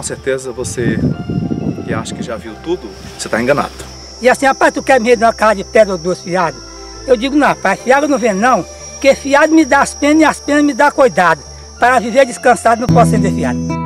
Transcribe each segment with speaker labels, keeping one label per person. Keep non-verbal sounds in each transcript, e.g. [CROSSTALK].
Speaker 1: com certeza você que acha que já viu tudo, você está enganado.
Speaker 2: E assim, rapaz, tu quer me dar uma casa de pedra ou duas fiado? Eu digo, não, rapaz, fiado não vem não, porque fiado me dá as penas e as penas me dá cuidado. Para viver descansado não posso ser fiado.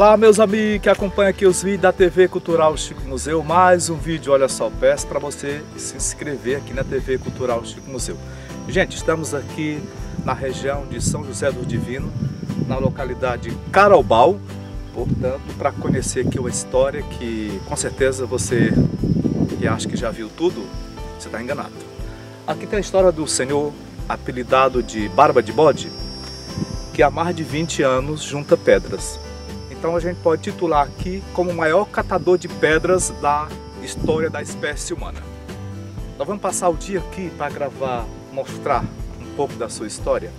Speaker 1: Olá meus amigos que acompanham aqui os vídeos da TV Cultural Chico Museu, mais um vídeo, olha só, peço para você se inscrever aqui na TV Cultural Chico Museu. Gente, estamos aqui na região de São José do Divino, na localidade Carobal, portanto, para conhecer aqui uma história que com certeza você que acha que já viu tudo, você está enganado. Aqui tem a história do senhor apelidado de Barba de Bode, que há mais de 20 anos junta pedras. Então a gente pode titular aqui como o maior catador de pedras da história da espécie humana. Nós vamos passar o dia aqui para gravar, mostrar um pouco da sua história.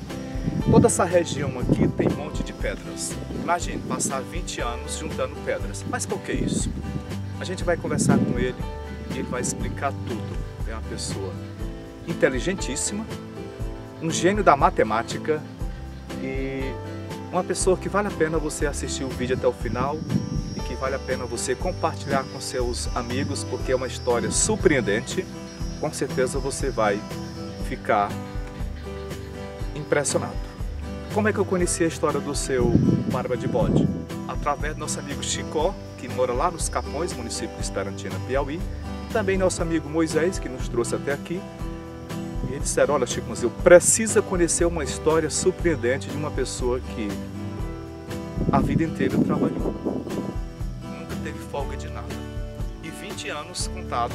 Speaker 1: Toda essa região aqui tem um monte de pedras. Imagine passar 20 anos juntando pedras. Mas por que isso? A gente vai conversar com ele e ele vai explicar tudo. É uma pessoa inteligentíssima, um gênio da matemática e uma pessoa que vale a pena você assistir o vídeo até o final e que vale a pena você compartilhar com seus amigos porque é uma história surpreendente. Com certeza você vai ficar impressionado. Como é que eu conheci a história do seu Barba de Bode? Através do nosso amigo Chicó, que mora lá nos Capões, município de Esperantina, Piauí. Também nosso amigo Moisés, que nos trouxe até aqui. Disseram, olha Chico Museu, precisa conhecer uma história surpreendente de uma pessoa que a vida inteira trabalhou. Nunca teve folga de nada. E 20 anos contado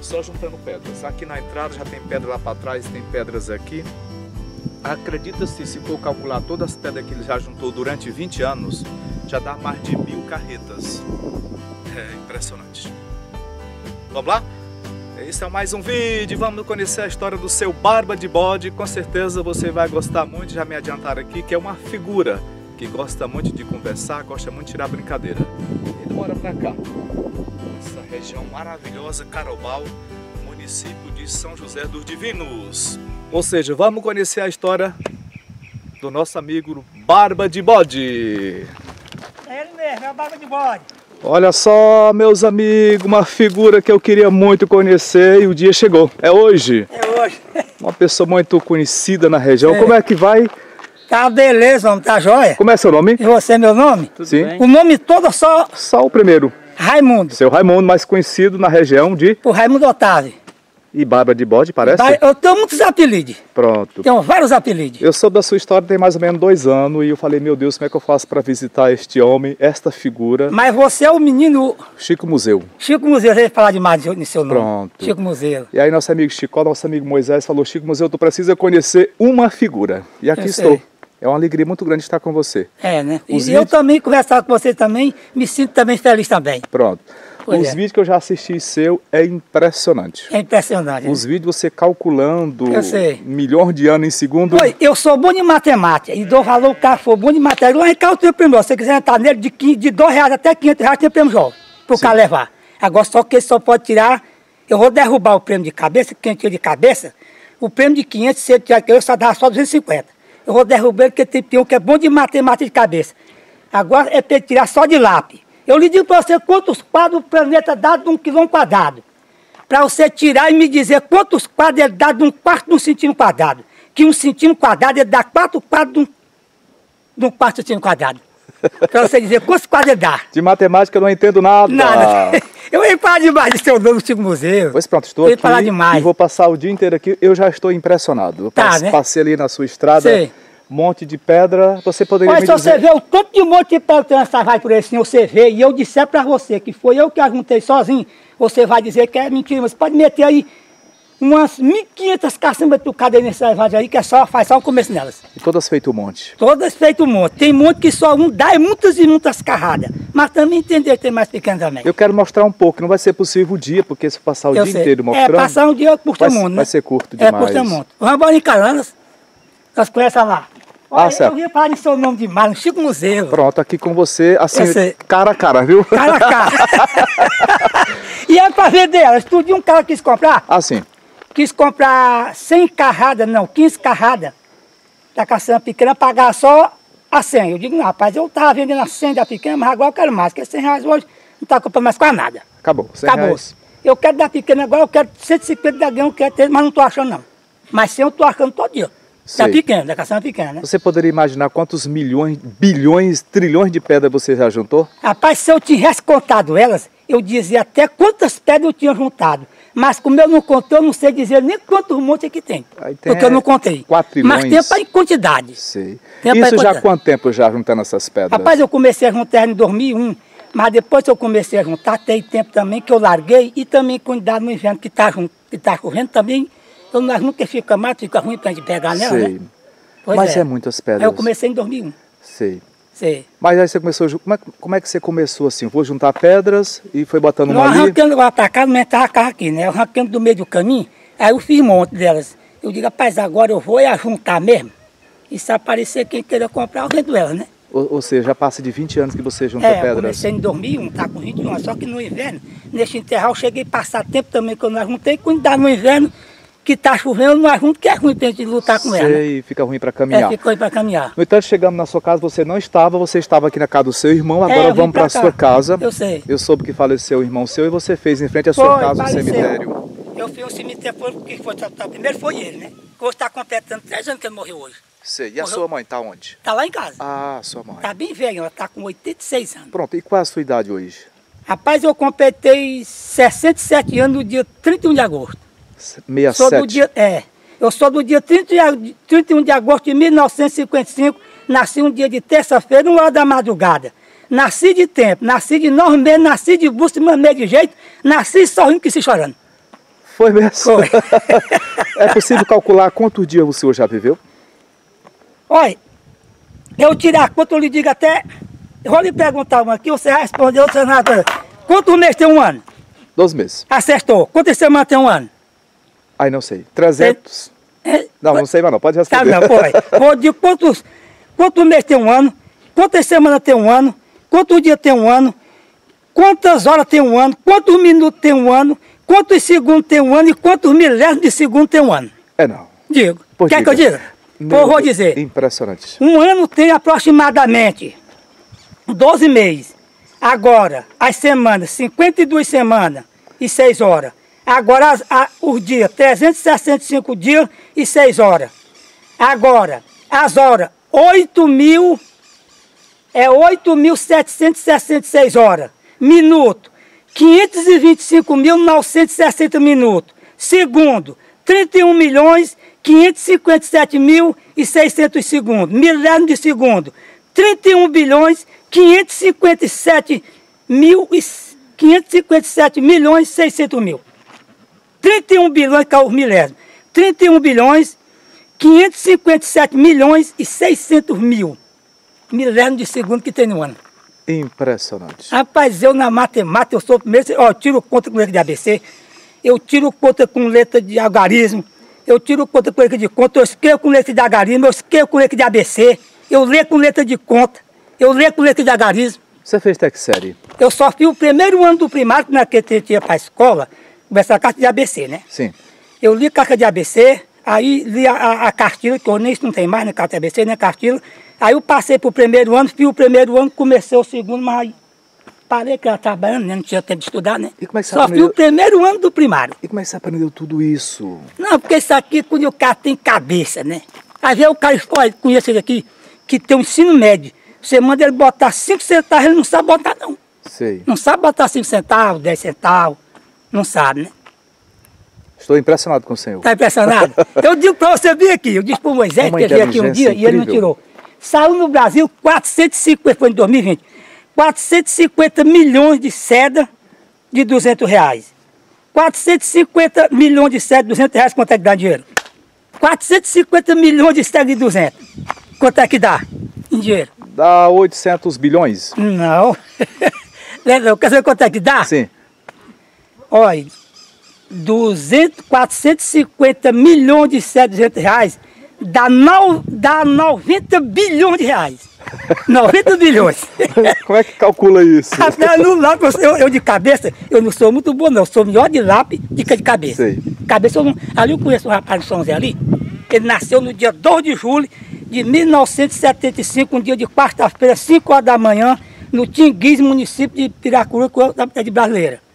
Speaker 1: só juntando pedras. Aqui na entrada já tem pedra lá para trás, tem pedras aqui. Acredita-se, se for calcular todas as pedras que ele já juntou durante 20 anos, já dá mais de mil carretas. É impressionante. Vamos lá? Esse é mais um vídeo, vamos conhecer a história do seu Barba de Bode. Com certeza você vai gostar muito, já me adiantaram aqui, que é uma figura que gosta muito de conversar, gosta muito de tirar brincadeira. Ele mora pra cá, essa região maravilhosa, Carobal, município de São José dos Divinos. Ou seja, vamos conhecer a história do nosso amigo Barba de Bode.
Speaker 2: É ele mesmo, é o Barba de Bode.
Speaker 1: Olha só, meus amigos, uma figura que eu queria muito conhecer e o dia chegou. É hoje.
Speaker 2: É hoje. [LAUGHS]
Speaker 1: Uma pessoa muito conhecida na região.
Speaker 2: É.
Speaker 1: Como é que vai?
Speaker 2: Tá beleza, homem, tá jóia?
Speaker 1: Como é seu nome?
Speaker 2: E você, meu nome?
Speaker 1: Sim.
Speaker 2: O nome todo é só
Speaker 1: Só o primeiro.
Speaker 2: Raimundo.
Speaker 1: Seu Raimundo, mais conhecido na região de
Speaker 2: O Raimundo Otávio.
Speaker 1: E Barba de Bode, parece?
Speaker 2: Eu tenho muitos apelidos.
Speaker 1: Pronto.
Speaker 2: Tenho vários apelidos.
Speaker 1: Eu soube da sua história tem mais ou menos dois anos e eu falei, meu Deus, como é que eu faço para visitar este homem, esta figura?
Speaker 2: Mas você é o menino
Speaker 1: Chico Museu.
Speaker 2: Chico Museu. Você vai falar demais de seu nome.
Speaker 1: Pronto.
Speaker 2: Chico Museu.
Speaker 1: E aí nosso amigo Chico, nosso amigo Moisés falou, Chico Museu, tu precisa conhecer uma figura. E aqui
Speaker 2: Eu
Speaker 1: estou.
Speaker 2: sei.
Speaker 1: É uma alegria muito grande estar com você.
Speaker 2: É, né?
Speaker 1: Os
Speaker 2: e eu também, conversar com você também, me sinto também feliz também.
Speaker 1: Pronto.
Speaker 2: Pois
Speaker 1: Os
Speaker 2: é.
Speaker 1: vídeos que eu já assisti seu é impressionante.
Speaker 2: É impressionante.
Speaker 1: Os vídeos você calculando
Speaker 2: Eu sei.
Speaker 1: milhões de anos em segundo.
Speaker 2: Oi, eu sou bom de matemática e dou valor ao cara for bom de matemática. Lá em casa tenho prêmio. Se você quiser entrar nele de, 15, de 2 reais até 500 reais, tem prêmio jovem. Pro cara levar. Agora só que ele só pode tirar. Eu vou derrubar o prêmio de cabeça, quem tira de cabeça. O prêmio de 500, se ele tirar eu só dava só 250. Eu vou derrubar ele porque tem, tem um que é bom de matemática de cabeça. Agora é para ele tirar só de lápis. Eu lhe digo para você quantos quadros o planeta dá de um quilômetro quadrado para você tirar e me dizer quantos quadros ele dá de um quarto de um centímetro quadrado. Que um centímetro quadrado ele dá quatro quadros de um, de um quarto centímetro quadrado. Para você dizer quantos quadros ele dá.
Speaker 1: De matemática eu não entendo nada.
Speaker 2: Nada. [LAUGHS] Eu ia falar demais de seu nome no Chico Museu.
Speaker 1: Pois pronto, estou
Speaker 2: Eu ia
Speaker 1: aqui
Speaker 2: falar demais.
Speaker 1: e vou passar o dia inteiro aqui. Eu já estou impressionado. Eu
Speaker 2: Tá,
Speaker 1: passe-
Speaker 2: né?
Speaker 1: passei ali na sua estrada,
Speaker 2: Sei.
Speaker 1: Monte de pedra. Você poderia
Speaker 2: Mas
Speaker 1: me
Speaker 2: se
Speaker 1: dizer...
Speaker 2: você vê o tanto de monte de pedra que tem nessa vai por aí, assim, você vê, e eu disser para você que foi eu que a juntei sozinho, você vai dizer que é mentira. Mas pode meter aí umas 1.500 caçambas tucadas nessa vaga aí, que é só, faz só o começo nelas.
Speaker 1: E todas feito um monte.
Speaker 2: Todas feito um monte. Tem monte que só um dá e muitas e muitas carradas. Mas também entender que tem mais pequeno também.
Speaker 1: Eu quero mostrar um pouco, não vai ser possível o dia, porque se passar o
Speaker 2: Eu
Speaker 1: dia
Speaker 2: sei.
Speaker 1: inteiro
Speaker 2: É,
Speaker 1: mostrando,
Speaker 2: passar um dia curta
Speaker 1: vai,
Speaker 2: muito, né?
Speaker 1: vai ser curto
Speaker 2: É,
Speaker 1: demais.
Speaker 2: curta muito. Vamos embora em Caranas. Nós conhecemos lá. Olha,
Speaker 1: certo.
Speaker 2: eu ia falar em seu nome demais, no Chico Museu.
Speaker 1: Pronto, aqui com você, assim,
Speaker 2: Eu sei.
Speaker 1: cara a cara, viu?
Speaker 2: Cara a cara. [LAUGHS] e é pra vender elas. Tudo um cara quis comprar.
Speaker 1: Assim,
Speaker 2: Quis comprar 100 carradas, não, 15 carradas da caçamba pequena, pagar só a 100. Eu digo, não, rapaz, eu tava vendendo a 100 da pequena, mas agora eu quero mais, porque 100 reais hoje não tá comprando mais quase nada.
Speaker 1: acabou. 100
Speaker 2: Acabou.
Speaker 1: reais.
Speaker 2: Eu quero da pequena agora, eu quero 150 da grão, eu quero ter, mas não tô achando não. Mas 100 eu tô achando todo dia. Da
Speaker 1: Sei.
Speaker 2: pequena, da caçamba pequena, né?
Speaker 1: Você poderia imaginar quantos milhões, bilhões, trilhões de pedras você já juntou?
Speaker 2: Rapaz, se eu tivesse contado elas, eu dizia até quantas pedras eu tinha juntado. Mas como eu não contei, eu não sei dizer nem quantos montes que tem.
Speaker 1: Aí tem
Speaker 2: porque eu não contei.
Speaker 1: quatro trilhões.
Speaker 2: Mas tem para em quantidade.
Speaker 1: Sei.
Speaker 2: Tem pra
Speaker 1: Isso já há quanto tempo já juntando essas pedras?
Speaker 2: Rapaz, eu comecei a juntar em 2001, mas depois que eu comecei a juntar, tem tempo também que eu larguei e também cuidar no inverno que está tá correndo também. Eu, nós nunca fica mais, fica ruim para a gente pegar nela,
Speaker 1: Sei.
Speaker 2: né? Pois
Speaker 1: Mas é muitas pedras.
Speaker 2: Aí eu comecei em 2001.
Speaker 1: Sei.
Speaker 2: Sei.
Speaker 1: Mas aí você começou, como é, como é que você começou assim? Vou juntar pedras e foi botando uma ali?
Speaker 2: arrancando lá para cá, não entrava a carro aqui, né? Arrancando do meio do caminho, aí eu fiz monte delas. Eu digo, rapaz, agora eu vou é juntar mesmo. E se aparecer quem queira comprar, eu vendo ela, né?
Speaker 1: Ou, ou seja, já passa de 20 anos que você junta
Speaker 2: É, eu
Speaker 1: pedras.
Speaker 2: comecei em 2001, tá com 21 só que no inverno, nesse enterral, cheguei a passar tempo também que eu não juntei, quando dá no inverno, que tá chovendo, não ajunto, que é ruim pra gente lutar com ela. né?
Speaker 1: Sei, fica ruim para
Speaker 2: É,
Speaker 1: caminhar.
Speaker 2: ficou aí pra caminhar.
Speaker 1: No entanto, chegamos na sua casa, você não estava, você estava aqui na casa do seu irmão,
Speaker 2: É,
Speaker 1: agora
Speaker 2: vim
Speaker 1: vamos para a sua casa.
Speaker 2: Eu sei.
Speaker 1: Eu soube que faleceu o irmão seu e você fez em frente à sua
Speaker 2: Foi,
Speaker 1: casa um
Speaker 2: faleceu.
Speaker 1: cemitério.
Speaker 2: Eu fiz um cemitério, porque foi, primeiro foi ele, né? Hoje tá completando três anos que ele morreu hoje.
Speaker 1: Sei. E a
Speaker 2: Morreu.
Speaker 1: sua mãe está onde?
Speaker 2: Tá lá em casa.
Speaker 1: Ah, sua mãe.
Speaker 2: Tá bem velha, ela tá com 86 anos.
Speaker 1: Pronto, e qual é a sua idade hoje?
Speaker 2: Rapaz, eu completei 67 anos no dia 31 de agosto.
Speaker 1: 67.
Speaker 2: Sou do dia, é, eu sou do dia 30 de ag- 31 de agosto de 1955. Nasci um dia de terça-feira, uma hora da madrugada. Nasci de tempo, nasci de nove meses, nasci de busto, mamei de jeito, nasci sorrindo que se chorando.
Speaker 1: Foi mesmo?
Speaker 2: Foi. [LAUGHS]
Speaker 1: é possível calcular quantos dias o senhor já viveu?
Speaker 2: Olha, eu tirar a conta, eu lhe digo até. Eu vou lhe perguntar uma aqui, você respondeu, outra nada. Quantos meses tem um ano?
Speaker 1: Dois meses.
Speaker 2: Acertou. Quantas semanas tem um ano?
Speaker 1: Ai, não sei. 300?
Speaker 2: É,
Speaker 1: Não, não sei mais não. Pode
Speaker 2: Tá,
Speaker 1: responder.
Speaker 2: não, foi. Vou dizer quantos, quantos meses tem um ano, quantas semanas tem um ano, quantos dias tem um ano, quantas horas tem um ano, quantos minutos tem um ano, quantos segundos tem um ano e quantos milésimos de segundo tem um ano.
Speaker 1: É não.
Speaker 2: Digo.
Speaker 1: Pois
Speaker 2: Quer que eu diga?
Speaker 1: Meu
Speaker 2: Pô, vou dizer.
Speaker 1: Impressionante.
Speaker 2: Um ano tem aproximadamente 12 meses. Agora, as semanas, 52 semanas e 6 horas. Agora, a- os dias, 365 dias e 6 horas. Agora, as horas, 8 mil, é 8.766 horas. Minuto, 525.960 minutos. Segundo, 31 milhões 557 mil e 600 segundos. Milésimo de segundo. 31 bilhões 557 mil e 557 milhões e 600 mil. 31 bilhões, que é o milésimo. 31 bilhões 557 milhões e 600 mil. Milésimo de segundo que tem no ano.
Speaker 1: Impressionante.
Speaker 2: Rapaz, eu na matemática, eu sou o primeiro, ó, eu tiro conta com letra de ABC, eu tiro conta com letra de algarismo, eu tiro conta com letra de conta, eu escrevo com letra de algarismo, eu escrevo com letra de ABC, eu leio com letra de conta, eu leio com letra de algarismo.
Speaker 1: Você fez tech série?
Speaker 2: Eu só fiz o primeiro ano do primário, naquele tempo ia para a escola, começar a carta de ABC, né?
Speaker 1: Sim.
Speaker 2: Eu li carta de ABC, aí li a, a, a cartilha, que eu nem isso não tem mais, né? Carta de ABC, né? Cartilha. Aí eu passei para o primeiro ano, fiz o primeiro ano, comecei o segundo, mas aí parei que eu trabalhando, né? Não tinha tempo de estudar, né?
Speaker 1: E como é que você
Speaker 2: Só fiz
Speaker 1: aprendeu?
Speaker 2: o primeiro ano do primário.
Speaker 1: E como é que você aprendeu tudo isso?
Speaker 2: Não, porque isso aqui, quando o cara tem cabeça, né? Às vezes o cara, olha, conhece ele aqui, que tem um ensino médio. Você manda ele botar 5 centavos, ele não sabe botar, não.
Speaker 1: Sei.
Speaker 2: Não sabe botar 5 centavos, 10 centavos. Não sabe, né?
Speaker 1: Estou impressionado com o senhor.
Speaker 2: Tá impressionado? [LAUGHS] Eu digo para você vir aqui, eu disse para o Moisés,
Speaker 1: Uma
Speaker 2: que ele aqui um dia e ele não
Speaker 1: incrível.
Speaker 2: tirou. Saiu no Brasil 450, foi em 2020, 450 milhões de seda de 200 reais. 450 milhões de seda de 200 reais, quanto é que dá dinheiro? 450 milhões de seda de 200. Quanto é que dá em dinheiro?
Speaker 1: Dá 800 bilhões?
Speaker 2: Não. [LAUGHS] Quer saber quanto é que dá?
Speaker 1: Sim.
Speaker 2: Olha, 200, 450 milhões de 700 reais dá, no, dá 90 bilhões de reais. [LAUGHS] 90 bilhões.
Speaker 1: Como é que calcula isso?
Speaker 2: Até no lápis, eu, eu de cabeça, eu não sou muito bom não, sou melhor de lápis do que de cabeça.
Speaker 1: Sei.
Speaker 2: Cabeça eu não. Ali eu conheço um rapaz do São Zé ali, ele nasceu no dia 2 de julho de 1975, um dia de quarta-feira, 5 horas da manhã, no Tinguiz, município de Piracuru, que é de Brasileira.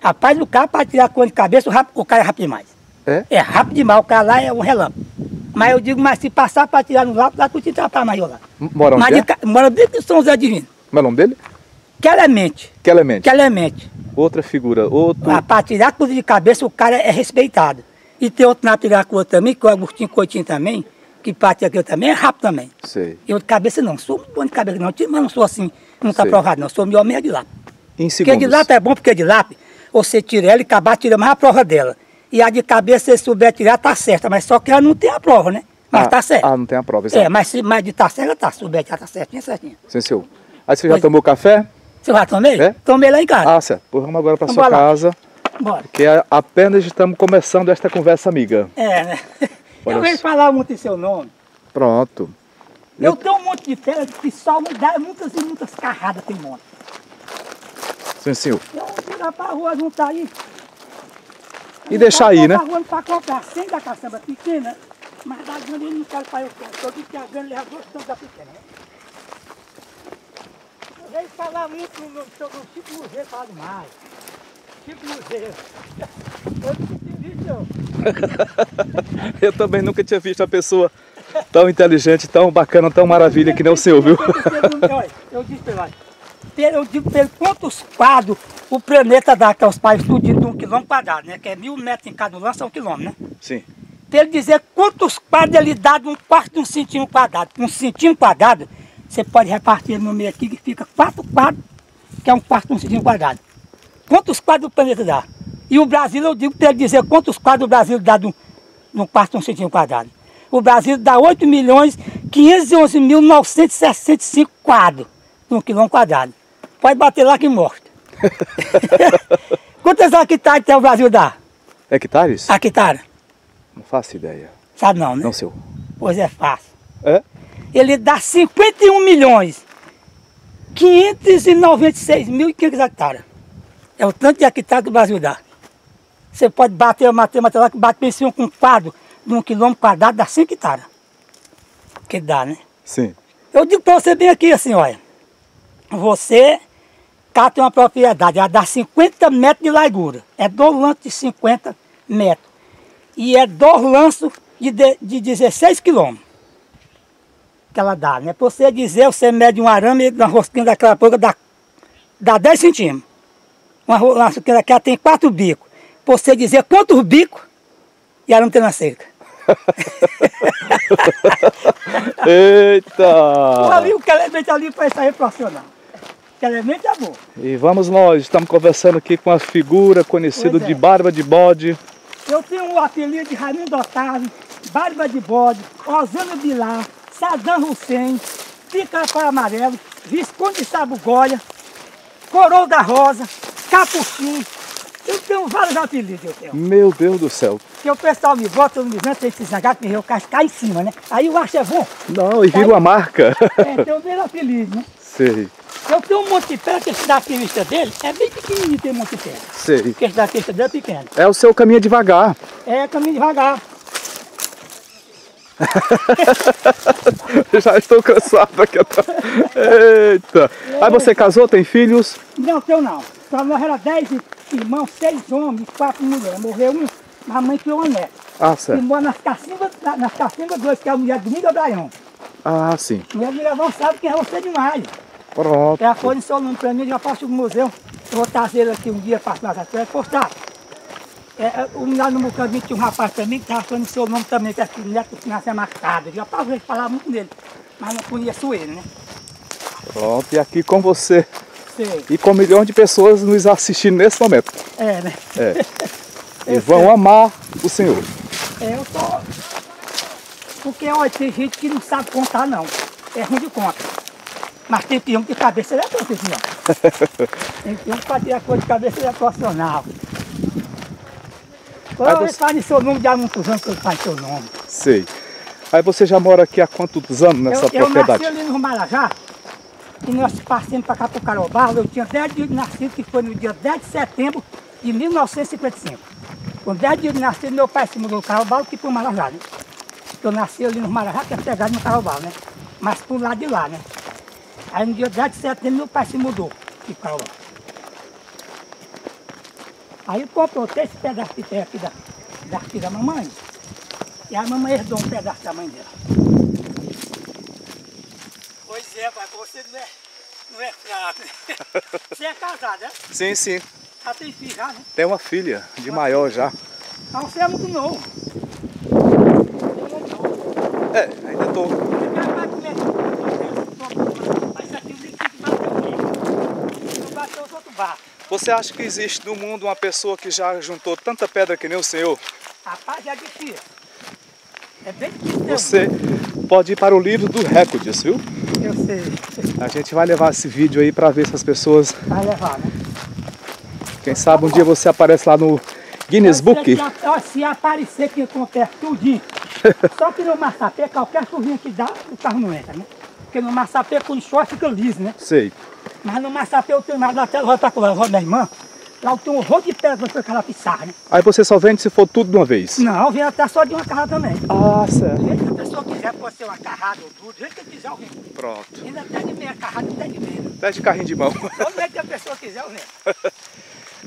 Speaker 2: Rapaz, o cara para tirar coisa de cabeça, o, rap- o cara é rápido demais.
Speaker 1: É?
Speaker 2: É rápido demais, o cara lá é um relâmpago. Mas eu digo, mas se passar para tirar no lápis, lá tu te mais eu lá.
Speaker 1: Mora onde
Speaker 2: Mas
Speaker 1: é?
Speaker 2: de mora dentro de São José Divino.
Speaker 1: Como é o nome dele?
Speaker 2: Que elemente.
Speaker 1: Que elemento?
Speaker 2: Que elemente.
Speaker 1: Outra figura, outro...
Speaker 2: Para tirar tudo de cabeça, o cara é respeitado. E tem outro na Piracua também, que é o Agostinho Coutinho também, que parte aqui também, é rápido também.
Speaker 1: Sei.
Speaker 2: Eu de cabeça não, sou muito bom de cabeça não, mas não sou assim, não está provado não, sou melhor mesmo de lápis.
Speaker 1: Em
Speaker 2: Porque de
Speaker 1: segundos.
Speaker 2: lápis é bom, porque de lápis, você tira ela e acabar tira mais a prova dela. E a de cabeça, se souber tirar, tá certa, mas só que ela não tem a prova, né? Mas
Speaker 1: ah,
Speaker 2: tá certo.
Speaker 1: Ah, não tem a prova, exato.
Speaker 2: é, mas, se, mas de tá certa, tá, se souber tirar, tá certinho, certinho.
Speaker 1: Sim, senhor. Aí você já
Speaker 2: Pois-
Speaker 1: tomou café?
Speaker 2: Você já tomei?
Speaker 1: É?
Speaker 2: Tomei lá em casa.
Speaker 1: Ah, certo. Pois vamos agora para
Speaker 2: Vamos
Speaker 1: sua
Speaker 2: lá.
Speaker 1: casa,
Speaker 2: Bora.
Speaker 1: que é apenas estamos começando esta conversa amiga.
Speaker 2: É, né?
Speaker 1: Olha [LAUGHS]
Speaker 2: Eu vejo falar muito em seu nome.
Speaker 1: Pronto.
Speaker 2: Eu tenho um monte de férias que só me dá muitas e muitas carradas tem monte.
Speaker 1: Sim.
Speaker 2: Eu vou tirar pra rua juntar aí.
Speaker 1: E deixar aí, né?
Speaker 2: Rua pra comprar sem da caçamba pequena, mas da grande ele não quero para eu quero. Eu disse que a grande leva duas tantas da pequena. Eu vejo falar muito no sobre o Chico Museu, fala demais. Chico Museu. Eu disse, bicho, [LAUGHS]
Speaker 1: Eu também nunca tinha visto uma pessoa tão inteligente, tão bacana, tão maravilha que nem o senhor, viu?
Speaker 2: Eu disse olha, eu digo pra ele quantos quadros o planeta dá, que é os pais estudiam de um quilômetro quadrado, né? Que é mil metros em cada lance, é um quilômetro, né?
Speaker 1: Sim.
Speaker 2: Pra ele dizer quantos quadros ele dá de um quarto de um centímetro quadrado. Um centímetro quadrado, você pode repartir no meio aqui, que fica quatro quadros, que é um quarto de um centímetro quadrado. Quantos quadros o planeta dá? E o Brasil, eu digo para ele dizer quantos quadros o Brasil dá de um, de um quarto de um centímetro quadrado. O Brasil dá 8 milhões 511 mil 965 quadros de um quilômetro quadrado. Pode bater lá que mostra. [LAUGHS] Quantas hectares tem o Brasil dá?
Speaker 1: Hectares?
Speaker 2: Hectare?
Speaker 1: Não faço ideia.
Speaker 2: Sabe não, né?
Speaker 1: Não, senhor.
Speaker 2: Pois é fácil.
Speaker 1: É?
Speaker 2: Ele dá 51 milhões 596 mil e 500 hectares. É o tanto de hectare que o Brasil dá. Você pode bater a matemática lá que bate bem cima com um quadro de um quilômetro quadrado, dá 5 hectares. Que dá, né?
Speaker 1: Sim.
Speaker 2: Eu digo para você bem aqui assim, olha. Você cata uma propriedade, ela dá 50 metros de largura. É dois lanços de 50 metros. E é dois lanços de, de, de 16 quilômetros. Que ela dá, né? Para você dizer, você mede um arame na rosquinha daquela boca, dá, dá 10 centímetros. Uma ro- uma rosquinha daquela tem quatro bicos. Para você dizer quantos bicos, e não tem na cerca. [LAUGHS]
Speaker 1: Eita!
Speaker 2: Ali o elemento ali para isso aí é profissional. O é bom.
Speaker 1: E vamos nós, estamos conversando aqui com a figura conhecida
Speaker 2: é.
Speaker 1: de Barba de Bode.
Speaker 2: Eu tenho o apelido de Raimundo Otávio, Barba de Bode, Osano Bilar, Saddam Hussein, Pica-Pau Amarelo, Visconde de Sabugoia, Coroa da Rosa, Capuchinho. Eu tenho vários apelidos, eu tenho.
Speaker 1: Meu Deus do céu.
Speaker 2: Porque o pessoal me bota, me vê, tem esse zangar que eu cascar em cima, né? Aí eu acho é bom.
Speaker 1: Não, e vira uma marca.
Speaker 2: É, tem o meu apelido, né? [LAUGHS]
Speaker 1: sei,
Speaker 2: Eu tenho um monte de pedra, que esse da revista dele é bem pequenininho, tem um monte de pedra.
Speaker 1: sei.
Speaker 2: Porque esse da revista dele é pequeno.
Speaker 1: É o seu caminho devagar.
Speaker 2: É caminho devagar. [LAUGHS]
Speaker 1: Já estou cansado aqui atrás. Eita. Aí você casou, tem filhos?
Speaker 2: Não, teu não. Só nós era dez irmãos, seis homens, quatro mulheres. Morreu um, mas a mãe criou uma neta.
Speaker 1: Ah,
Speaker 2: E
Speaker 1: certo.
Speaker 2: mora nas cacimbas, na- nas cacimbas dois, que é a mulher do Miguel Braião.
Speaker 1: Ah, sim.
Speaker 2: Mulher do Miguel não sabe quem é você demais.
Speaker 1: Pronto.
Speaker 2: Ela foi em seu nome pra mim, já passo do museu. Eu vou trazer ele aqui um dia para nós até postar. É, é, o lá no Mucambinho tinha um rapaz também que estava falando seu nome também, que é neto que nasce marcado. Já passei a falar muito nele, mas não conheço ele, né?
Speaker 1: Pronto. E aqui com você.
Speaker 2: Sei.
Speaker 1: E com milhões de pessoas nos assistindo nesse momento.
Speaker 2: É, né?
Speaker 1: É. [LAUGHS] E
Speaker 2: Eu
Speaker 1: vão
Speaker 2: sei.
Speaker 1: amar o Senhor.
Speaker 2: É, eu tô. Porque olha, tem gente que não sabe contar não. É ruim de conta. Mas tem peão que de cabeça ele é profissional. [LAUGHS] tem peão que para tirar coisa de cabeça ele é profissional.
Speaker 1: Aí
Speaker 2: Quando ele
Speaker 1: você-
Speaker 2: fala em seu nome, já há muitos anos que ele faz seu nome.
Speaker 1: Sei. Aí você já mora aqui há quantos anos nessa
Speaker 2: eu, eu
Speaker 1: propriedade?
Speaker 2: nasci ali no Marajá, e nós passamos para cá para o Carobalo, eu tinha 10 dias de nascido, que foi no dia 10 de setembro de 1955. Com 10 dias de nascido, meu pai se mudou do Carobalo que para o Marajá, né? Eu nasci ali no Marajá, que é pegado no Carobalo, né? Mas por lado de lá, né? Aí no dia 10 de setembro, meu pai se mudou de Carobalo. Aí comprou esse pedaço de terra aqui da, daqui da mamãe, e a mamãe herdou um pedaço da mãe dela. Pois é, pai, você não é, não é fraco. né? [LAUGHS] Você é casado, né?
Speaker 1: Sim, sim.
Speaker 2: Já tem filho já, né?
Speaker 1: Tem uma filha, de maior já.
Speaker 2: Não, você é muito novo.
Speaker 1: É, ainda tô. Você acha que existe no mundo uma pessoa que já juntou tanta pedra que nem o senhor?
Speaker 2: Rapaz, é difícil. É bem difícil.
Speaker 1: Você pode ir para o livro dos recordes, viu?
Speaker 2: Eu sei.
Speaker 1: A gente vai levar esse vídeo aí para ver se as pessoas.
Speaker 2: Vai levar, né?
Speaker 1: Quem sabe um dia você aparece lá no Guinness Book.
Speaker 2: Se aparecer que acontece tudinho. [LAUGHS] Só que no massapé, qualquer chuvinha que dá, o carro não entra, né? Porque no massapé, quando chove, fica liso, né?
Speaker 1: Sei.
Speaker 2: Mas no massapé, eu tenho mais da tela, volta com a avó da irmã. Lá eu tenho um rolo de pedra para aquela pisar, né?
Speaker 1: Aí você só vende se for tudo de uma vez?
Speaker 2: Não, vem até só de uma carrada também.
Speaker 1: Ah, certo.
Speaker 2: Que a pessoa quiser, pode ser uma carrada ou tudo. Do jeito que quiser, eu vendo.
Speaker 1: Pronto.
Speaker 2: Ainda até de meia carrada, até de meia.
Speaker 1: Até de carrinho de mão.
Speaker 2: Todo jeito que a pessoa quiser, eu vendo. [LAUGHS]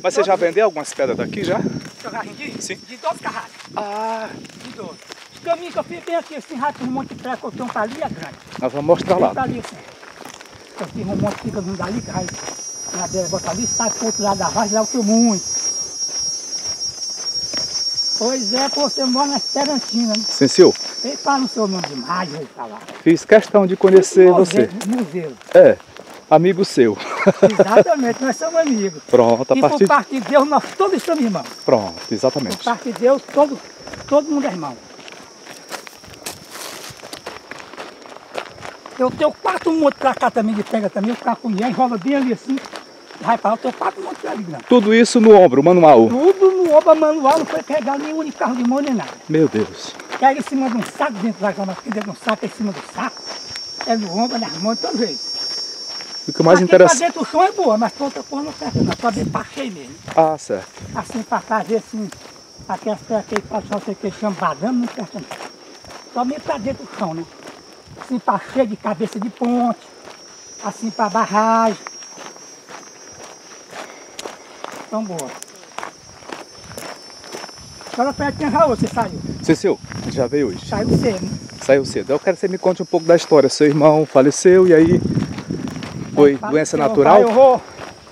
Speaker 1: Mas você já vendeu algumas pedras daqui já?
Speaker 2: Seu carrinho de?
Speaker 1: Sim.
Speaker 2: De 12 carradas.
Speaker 1: Ah,
Speaker 2: De 12. O caminho que eu fiz bem aqui, esse rato, um monte de pré que eu tenho pra ali é grande.
Speaker 1: nós vamos mostrar lá.
Speaker 2: Fica ali assim. Eu fiz um monte, fica vindo dali, cai na beira, bota ali, sai pro outro lado da vargem, lá eu tenho muito. Pois é, pô, você mora na Esperantina, né?
Speaker 1: Sim, senhor.
Speaker 2: Ele fala no seu nome demais, ele tá lá.
Speaker 1: Fiz questão de conhecer você.
Speaker 2: Museu.
Speaker 1: É, amigo seu.
Speaker 2: Exatamente, nós somos amigos.
Speaker 1: Pronto, a
Speaker 2: E
Speaker 1: partir
Speaker 2: por parte de Deus, nós todos somos irmãos.
Speaker 1: Pronto,
Speaker 2: Por
Speaker 1: exatamente.
Speaker 2: parte de Deus, todo, todo mundo é irmão. Eu tenho quatro montes pra cá também de pega também, o cacunhé enrola bem ali assim. Vai pra lá, eu tenho quatro montes ali, não.
Speaker 1: Tudo isso no ombro, manual.
Speaker 2: Tudo no oba manual, não foi carregar nenhum de carro de mão nem nada.
Speaker 1: Meu Deus.
Speaker 2: Pega em cima de um saco, dentro da cama, dentro de um saco, em cima do saco. É no ombro, nas mãos, todo jeito.
Speaker 1: O que mais interessante.
Speaker 2: pra dentro o chão é boa, mas pra outra coisa não serve não, pra dentro pra cheio mesmo.
Speaker 1: Ah, certo.
Speaker 2: Assim pra fazer assim, aquelas coisas que só que chama badame, não serve não. Somente pra dentro do chão, né? Assim pra cheio de cabeça de ponte, assim pra barragem. Então boa. Agora perto tinha Raul, você saiu.
Speaker 1: Sim, senhor. Já veio hoje.
Speaker 2: Saiu cedo, né?
Speaker 1: Saiu cedo. Eu quero que você me conte um pouco da história. Seu irmão faleceu e aí foi doença natural?
Speaker 2: Eu vou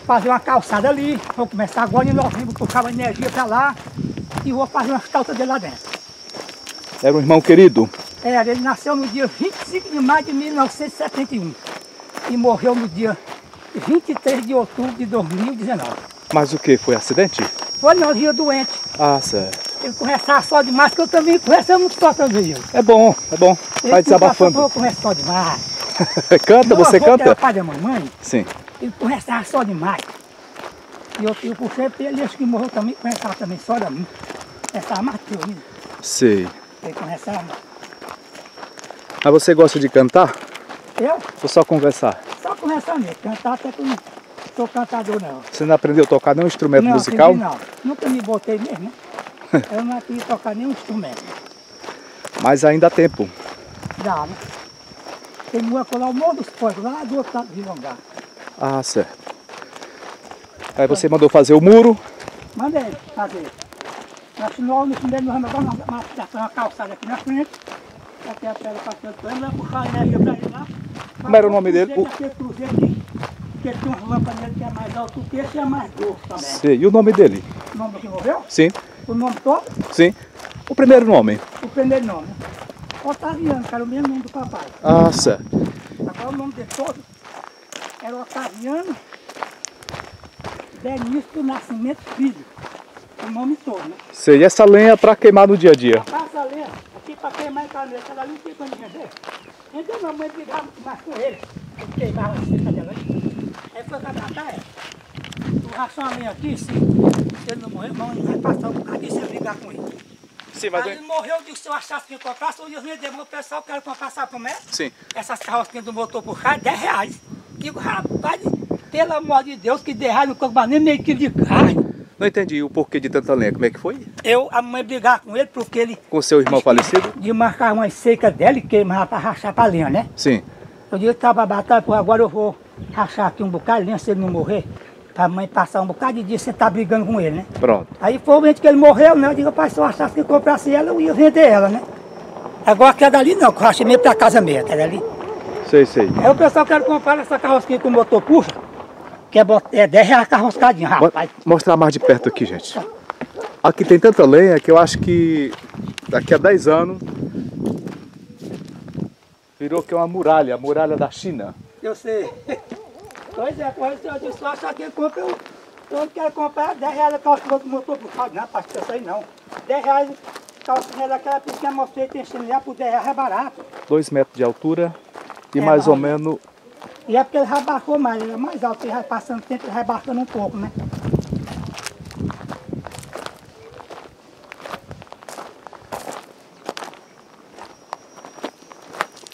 Speaker 2: fazer uma calçada ali, vou começar agora em novembro, puxar uma energia pra lá e vou fazer umas calças de lá dentro.
Speaker 1: Era um irmão querido?
Speaker 2: É, ele nasceu no dia 25 de maio de 1971 e morreu no dia 23 de outubro de 2019.
Speaker 1: Mas o que? Foi acidente?
Speaker 2: Foi não, dia doente.
Speaker 1: Ah, certo.
Speaker 2: Ele conversava só demais, que eu também conversamos só também. eu.
Speaker 1: É bom, é bom.
Speaker 2: Ele
Speaker 1: Vai
Speaker 2: conversava,
Speaker 1: desabafando.
Speaker 2: Eu converso só demais. [LAUGHS]
Speaker 1: canta,
Speaker 2: Meu
Speaker 1: você
Speaker 2: avô, que era
Speaker 1: canta?
Speaker 2: pai da mamãe,
Speaker 1: Sim.
Speaker 2: ele conversava só demais. E eu, eu puxei pra ele, acho que morreu também, conversava também só da mim. Conversava mais que eu ainda.
Speaker 1: Sei.
Speaker 2: Ele conversava.
Speaker 1: Mas você gosta de cantar
Speaker 2: Eu
Speaker 1: ou só conversar?
Speaker 2: só conversar mesmo, cantar até que eu não sou cantador não.
Speaker 1: Você não aprendeu a tocar nenhum instrumento
Speaker 2: não,
Speaker 1: musical?
Speaker 2: aprendi Não, nunca me botei mesmo, né? [LAUGHS] Eu não queria tocar nenhum instrumento.
Speaker 1: Mas ainda há tempo.
Speaker 2: Dá, né? Tem uma colar o morro dos porcos, lá do outro lado de Longar.
Speaker 1: Ah, certo. Aí você mandou fazer o muro.
Speaker 2: Mandei fazer. Nós nós no primeiro nós vamos dar uma, uma calçada aqui na frente. Até a pedra passando por ele, vai puxar a energia pra ele lá.
Speaker 1: Como era o nome dele?
Speaker 2: Cruzeiro, Aquele cruzeiro aqui, que tem umas lâmpadas nele que é mais alto que esse e é mais grosso também.
Speaker 1: Sei. E o nome dele?
Speaker 2: O nome que morreu?
Speaker 1: Sim,
Speaker 2: O nome todo?
Speaker 1: sim. O primeiro nome?
Speaker 2: O primeiro nome. Otaviano, que era o mesmo nome do papai.
Speaker 1: Ah, certo.
Speaker 2: Agora o nome dele todo era Otaviano Benício Nascimento Filho. O nome todo, né?
Speaker 1: Sei. E essa lenha para queimar no dia a dia?
Speaker 2: Para queimar em caneta, ela não tem como vender. Então minha mãe brigava mais com ele. Ele queimava a cerca dela. Aí foi contratar ela. Tu rachou uma lenha aqui, se, se ele não morrer, irmão, ele vai passar um bocado e você brigar com ele.
Speaker 1: Sim,
Speaker 2: Aí ele morreu, eu disse, se eu achasse que eu comprasse, eu ia vender, mas o pessoal quer comprar, sabe como é?
Speaker 1: Sim.
Speaker 2: essas carrocinhas do motor puxar, 10 reais. Digo, rapaz, pelo amor de Deus, que 10 reais não compra nem meio quilo de carne.
Speaker 1: Não entendi o porquê de tanta lenha. Como é que foi?
Speaker 2: Eu, a mãe brigar com ele, porque ele
Speaker 1: Com seu irmão falecido?
Speaker 2: de marcar uma seca dela e queimar para rachar para lenha, né?
Speaker 1: Sim.
Speaker 2: Eu disse, tá batalha, pô, agora eu vou rachar aqui um bocado de lenha se ele não morrer. Pra mãe passar um bocado de dia você tá brigando com ele, né?
Speaker 1: Pronto.
Speaker 2: Aí foi o momento que ele morreu, né? Eu digo, rapaz, se eu achasse que eu comprasse ela, eu ia vender ela, né? Agora aquela dali não, que eu rachei meio pra casa mesmo, aquela dali.
Speaker 1: Sei, sei.
Speaker 2: Aí o pessoal quer comprar essa carrocinha que o motor puxa. Que é, bot- é 10 reais carroscadinha,
Speaker 1: Mo-
Speaker 2: rapaz.
Speaker 1: Mostrar mais de perto aqui, gente. Aqui tem tanta lenha que eu acho que daqui a 10 anos virou que é uma muralha, a muralha da China.
Speaker 2: Eu sei. Pois é, pois eu disse, eu acho que eu compro, eu, eu quero comprar 10 reais a calcinha do motor carro. Não, pastor, isso aí não. 10 reais a calcinha daquela pequena mostrei tem chinelo por 10 reais é barato.
Speaker 1: 2 metros de altura e
Speaker 2: É,
Speaker 1: mais ou menos
Speaker 2: E é porque ele rebaixou mais, ele é mais alto, ele vai passando tempo, ele rebaixando um pouco, né?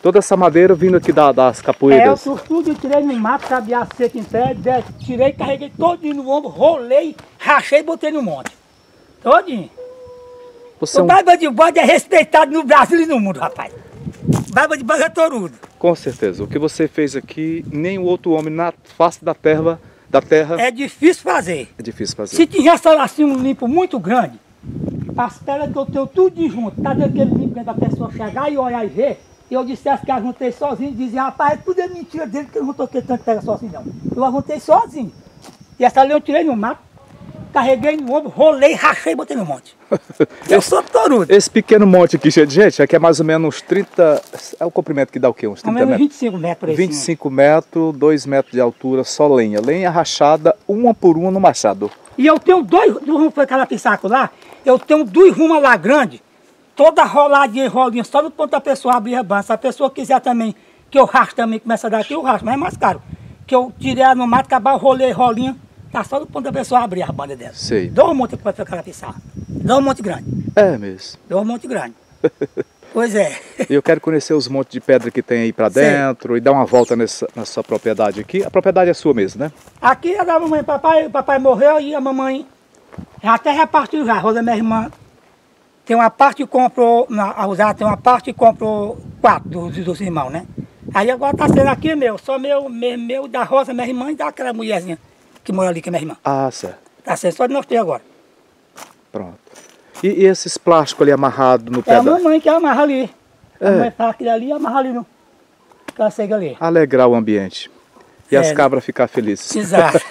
Speaker 1: toda essa madeira vindo aqui da- das
Speaker 2: É, eu
Speaker 1: capoeiras.
Speaker 2: tudo, tirei no mato, cabia seco em pé, tirei, carreguei todinho no ombro, rolei, rachei e botei no monte. Todinho.
Speaker 1: Você é
Speaker 2: O
Speaker 1: um,
Speaker 2: barba de bode é respeitado no Brasil e no mundo, rapaz. Barba de bode é torudo.
Speaker 1: com certeza, o que você fez aqui, nem o outro homem na face da terra, da terra
Speaker 2: É difícil fazer.
Speaker 1: é difícil fazer.
Speaker 2: Se tivesse assim um limpo muito grande, as pedras que eu tenho tudo junto, tá dentro daquele limpo da pessoa chegar e olhar e ver, e eu dissesse que eu juntei sozinho, dizia, rapaz, tudo é mentira dele que eu não toquei tanto pedra sozinho não. Eu ajuntei sozinho. E essa ali eu tirei no mato, carreguei no ombro, rolei, rachei e botei no monte. [LAUGHS] Eu sou torudo.
Speaker 1: Esse pequeno monte aqui cheio de gente, aqui é mais ou menos uns 30. É o comprimento que dá o quê? Uns
Speaker 2: Ao
Speaker 1: 30
Speaker 2: menos
Speaker 1: metros?
Speaker 2: 25 metros aí.
Speaker 1: 25 metros, 2 metros de altura, só lenha. Lenha rachada, uma por uma no machado.
Speaker 2: E eu tenho dois, rumos para aquela pissaco lá, eu tenho dois rumos lá grandes, toda roladinha e rolinha, só no ponto da pessoa abrir a banca. Se a pessoa quiser também, que eu racho também, começa daqui, eu racho, mas é mais caro. Que eu tirei no mato, acabar rolê rolinha, tá só no ponto da pessoa abrir a banda dela.
Speaker 1: Sei.
Speaker 2: Dois montes para aquela pissaco. Dois montes grandes.
Speaker 1: É mesmo.
Speaker 2: Dois montes grandes. [LAUGHS] pois é.
Speaker 1: E eu quero conhecer os montes de pedra que tem aí
Speaker 2: Sei.
Speaker 1: dentro e dar uma volta nessa, na sua propriedade aqui. A propriedade é sua mesmo, né?
Speaker 2: Aqui é da mamãe e papai, o papai morreu e a mamãe já até repartiu já. A Rosa, minha irmã, tem uma parte que comprou, a Rosada tem uma parte que comprou quatro dos, dos irmãos, né? Aí agora tá sendo aqui meu, só meu, meu, meu da Rosa, minha irmã e daquela mulherzinha que mora ali, que é minha irmã.
Speaker 1: Ah, certo.
Speaker 2: Tá sendo só de nós três agora.
Speaker 1: Pronto. E, e esses plásticos ali amarrados no
Speaker 2: É
Speaker 1: pé
Speaker 2: a
Speaker 1: da...
Speaker 2: mamãe que amarra ali. A
Speaker 1: É.
Speaker 2: mamãe faz aquilo ali e amarra ali no. Cega ali.
Speaker 1: Alegrar o ambiente. E as
Speaker 2: É.
Speaker 1: cabras ficar felizes.
Speaker 2: Exato. [LAUGHS]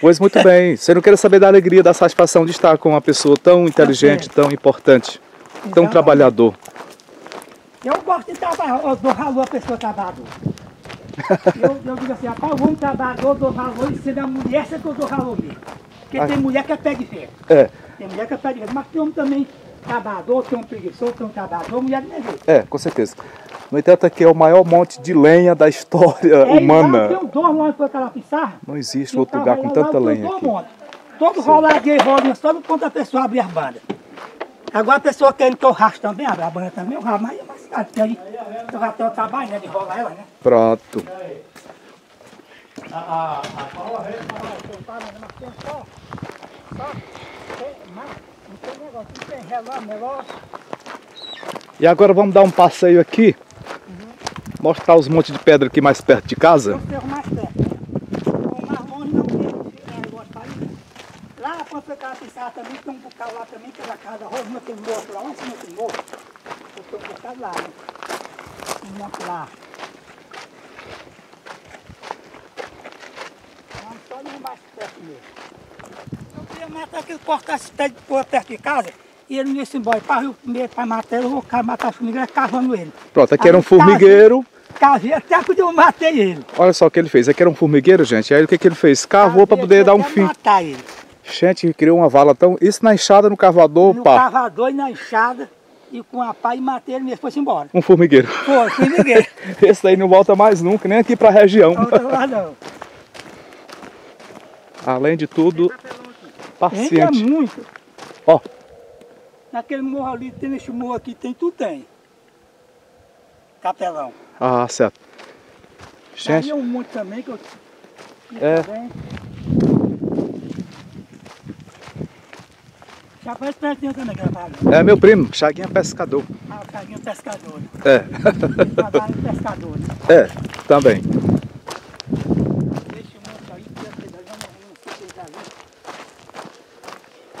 Speaker 1: Pois muito bem. Você não quer saber da alegria, da satisfação de estar com uma pessoa tão inteligente, tão importante, tão
Speaker 2: Exatamente.
Speaker 1: trabalhador.
Speaker 2: Eu gosto de trabalhar, eu dou valor à pessoa trabalhadora. Eu, eu digo assim, rapaz, o homem trabalhador, eu dou valor, e sendo a mulher, essa que eu dou valor mesmo. Porque
Speaker 1: Ah.
Speaker 2: tem mulher que é pé de ferro,
Speaker 1: É,
Speaker 2: tem mulher que é pé de ferro, mas tem homem também trabalhador, tem um preguiçoso, tem um trabalhador, mulher não é jeito.
Speaker 1: é, com certeza. No entanto, aqui é o maior monte de lenha da história
Speaker 2: É,
Speaker 1: humana.
Speaker 2: Tem um dois lá para aquela pissarra.
Speaker 1: Não existe outro lugar com
Speaker 2: lá,
Speaker 1: tanta lenha
Speaker 2: todo
Speaker 1: aqui.
Speaker 2: mundo. Todo roladinho e rolinho, só no ponto da pessoa abrir as bandas. Agora a pessoa querendo que eu raste também, abra a banda também, eu rasto, mas é porque aí eu o trabalho, né, de rolar ela, né.
Speaker 1: Pronto. E agora vamos dar um passeio aqui. Mostrar os montes de pedra aqui mais perto de casa.
Speaker 2: Ter mais perto. O mais longe não tem é, negócio para ir. Lá quando foi aquela piscina também, tem um bocado lá também, que é casa da Rosa, tem um morro lá, cima tem um morro. Eu tenho um bocado lá. Vamos só ir mais perto mesmo. Eu queria matar aquele cortar esse pé de pôr perto de casa e ele não ia se embora. Para Rio primeiro para matar ele, eu vou matar a formigueira cavando ele.
Speaker 1: Pronto, aqui era um
Speaker 2: Aí, cavei-
Speaker 1: formigueiro.
Speaker 2: Cavei até quando eu matei ele.
Speaker 1: Olha só o que ele fez. Aqui era um formigueiro, gente. Aí o que, que ele fez? Cavou para poder dar um fim.
Speaker 2: matar ele.
Speaker 1: Gente, criou uma vala tão. Isso na enxada, no cavador,
Speaker 2: no
Speaker 1: pá.
Speaker 2: cavador e na enxada e com a pá e matei ele mesmo, foi embora.
Speaker 1: Um formigueiro.
Speaker 2: Foi, ninguém. [LAUGHS]
Speaker 1: Esse daí não volta mais nunca, nem aqui pra região.
Speaker 2: Não, não, não, [LAUGHS] não.
Speaker 1: Além de tudo,
Speaker 2: Rende é
Speaker 1: paciente.
Speaker 2: muito.
Speaker 1: Ó,
Speaker 2: Naquele morro ali, tem nesse morro aqui, tem tudo tem. Capelão.
Speaker 1: ah, certo.
Speaker 2: Gente.
Speaker 1: Gente,
Speaker 2: Aí é um monte também que eu.
Speaker 1: É.
Speaker 2: Também. Já faz pertinho também, aquela
Speaker 1: é meu primo, Chaguinha Pescador.
Speaker 2: Ah, o carinho pescador.
Speaker 1: É,
Speaker 2: Trabalho pescador.
Speaker 1: é, também.
Speaker 2: Deixa o monte aí, que eu eu.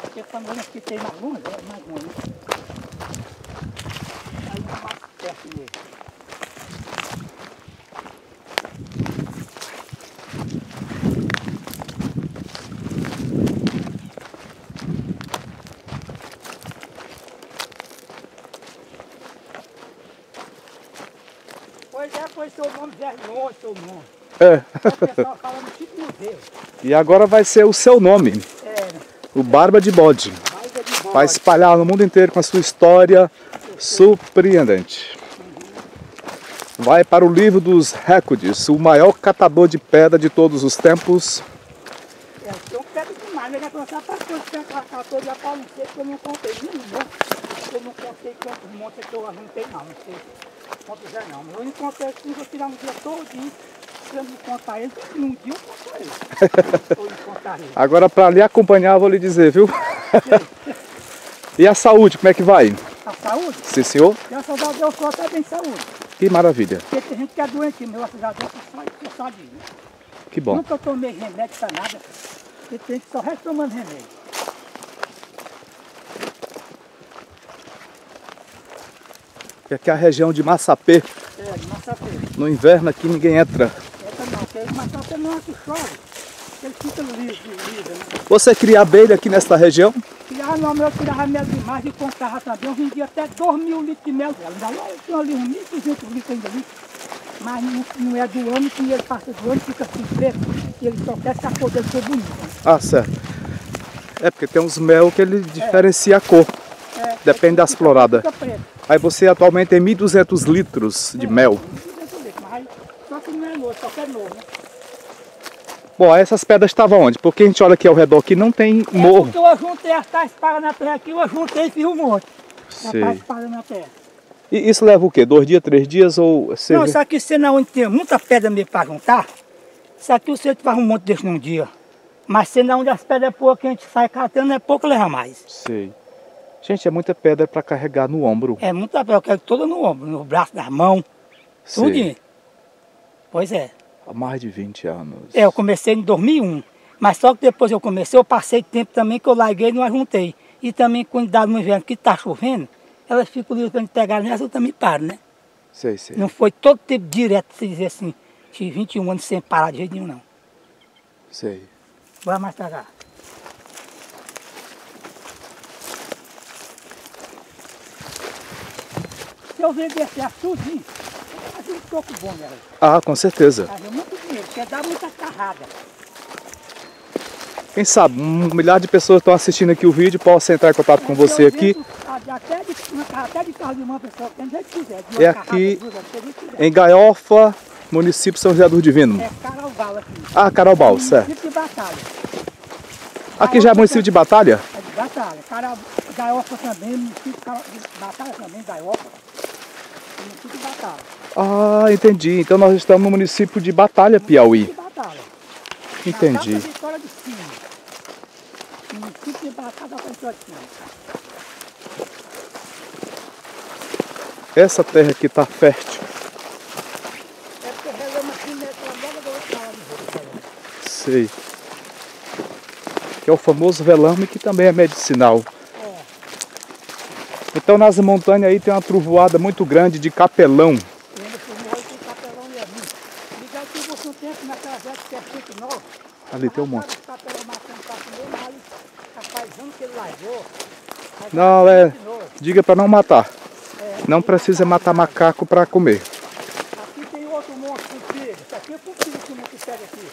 Speaker 2: Porque quando eu que tem mais longe, é mais longe. Aí é mais perto mesmo. Pois é, foi seu nome, Verlon, seu nome.
Speaker 1: É.
Speaker 2: O pessoal fala no tipo museu.
Speaker 1: E agora vai ser o seu nome,
Speaker 2: É,
Speaker 1: o Barba de Bode.
Speaker 2: é de boa.
Speaker 1: Vai espalhar no mundo inteiro com a sua história surpreendente. Vai para o livro dos recordes, o maior catador de pedra de todos os tempos.
Speaker 2: É, tem um pé demais, mas já começar para coisa que aquela catou já para não sei que eu não contei nenhum, né? Eu não contei quantos montes que eu juntei não, não sei quantos é não. Mas eu encontrei assim, vou tirar um dia todinho, se eu não contar ele, num dia eu conto ele. [LAUGHS] Ou encontrar ele.
Speaker 1: Agora para lhe acompanhar, vou lhe dizer, viu? [LAUGHS] e a saúde, como é que vai?
Speaker 2: A saúde,
Speaker 1: Sim, senhor?
Speaker 2: graças a Deus, só até bem saúde.
Speaker 1: Que maravilha.
Speaker 2: Porque tem gente que é doente, meu, graças a Deus, eu só, eu só digo.
Speaker 1: Que bom.
Speaker 2: Nunca tomei remédio para nada, porque tem que só resta tomando remédio.
Speaker 1: E aqui é a região de Massapê.
Speaker 2: É, de Massapê.
Speaker 1: No inverno aqui ninguém entra.
Speaker 2: Essa não, porque Massapê não é que chove. Ele fica liso, liso, né?
Speaker 1: Você cria abelha aqui nesta região?
Speaker 2: Tirava no meu, tirava mel demais e comprava também. Eu vendia até 2 mil litros de mel dela. Ainda lá eu tinha ali uns 1.200 litros ainda ali. Mas não, não é do ano, que ele passa do ano, fica assim preto. E ele só quer que a cor dele seja bonita.
Speaker 1: Ah, certo. É porque tem uns mel que ele diferencia a cor.
Speaker 2: É,
Speaker 1: Depende das
Speaker 2: fica-
Speaker 1: floradas.
Speaker 2: Fica preto.
Speaker 1: Aí você atualmente tem 1.200 litros de mel.
Speaker 2: 1.200 litros, mas só que não é novo, só que é novo. né?
Speaker 1: Bom, essas pedras estavam onde? Porque a gente olha aqui ao redor que não tem
Speaker 2: É
Speaker 1: morro.
Speaker 2: porque eu juntei as tais paradas na terra aqui, eu juntei e fiz um monte. As
Speaker 1: Sei.
Speaker 2: paradas na terra.
Speaker 1: E isso leva o quê? Dois dias, três dias ou você
Speaker 2: Não,
Speaker 1: vê-
Speaker 2: isso aqui você não onde tem muita pedra mesmo para juntar. Isso aqui você faz um monte desse num dia. Mas se não onde as pedras é pouco, que a gente sai catando, é pouco leva mais.
Speaker 1: Sei. Gente, é muita pedra para carregar no ombro.
Speaker 2: É muita pedra, eu quero toda no ombro, no braço, na mão, tudo. Pois é.
Speaker 1: Há mais de 20 anos.
Speaker 2: É, eu comecei em 2001. Mas só que depois eu comecei, eu passei tempo também que eu larguei e não ajuntei. E também quando dá no inverno que está chovendo, elas ficam livres para me pegar nessa, eu também paro, né?
Speaker 1: Sei, sei.
Speaker 2: Não foi todo tempo direto, se dizer assim, de 21 anos sem parar de jeito nenhum, não.
Speaker 1: Sei.
Speaker 2: Bora mais pra cá. Se eu vendesse a tudinho, eu fazia um troco bom nela.
Speaker 1: Ah, com certeza.
Speaker 2: Fazia muito dinheiro, porque dá muita carrada.
Speaker 1: Quem sabe, um milhar de pessoas estão assistindo aqui o vídeo, posso entrar em contato com você aqui
Speaker 2: Até de, até de carro de uma pessoa, tem jeito que quiser.
Speaker 1: É aqui em Gaiofa, município São José do Divino.
Speaker 2: É Caralval aqui.
Speaker 1: Ah, Carobal, certo.
Speaker 2: Município de Batalha.
Speaker 1: Aqui já é município de Batalha?
Speaker 2: É de Batalha. Cara, Gaiofa também, município de Batalha também, Gaiofa. Município de Batalha.
Speaker 1: Ah, entendi. Então nós estamos no município de Batalha, Piauí.
Speaker 2: De Batalha.
Speaker 1: Entendi.
Speaker 2: Vitória de Cima. Município de Batalha da Vitória de Cima.
Speaker 1: Essa terra aqui está fértil.
Speaker 2: É porque relama assim, né?
Speaker 1: Sei. Que é o famoso velame que também é medicinal. Então nas montanhas aí tem uma trovoada muito grande de capelão.
Speaker 2: Por ali. Ligar aqui você tempo naquela velha que 59.
Speaker 1: Ali tem um monte. Não, é. Diga para não matar. Não precisa matar macaco para comer.
Speaker 2: Aqui tem outro monte comprido. Isso aqui é comprido que o monte pega aqui.